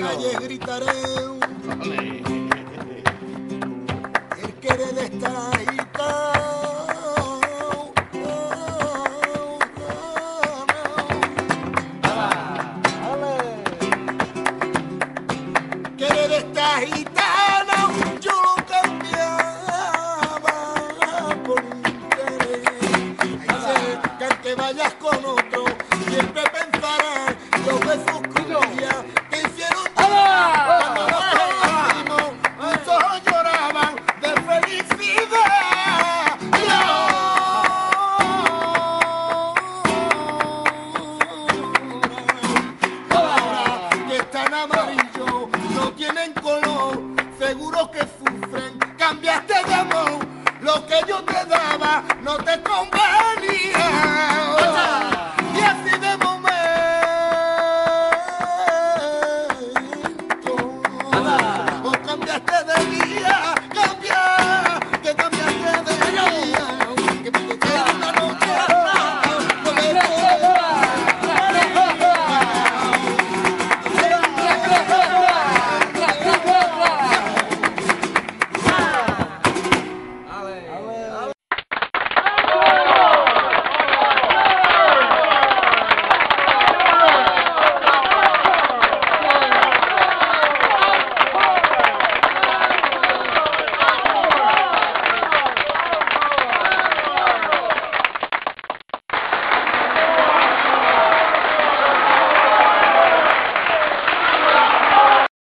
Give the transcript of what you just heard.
calle gritaré. El querer estar agitado. Querer estar agitado. Amarillos, no tienen color, seguro que sufren. Cambiaste de amor, lo que yo te daba no te convenía.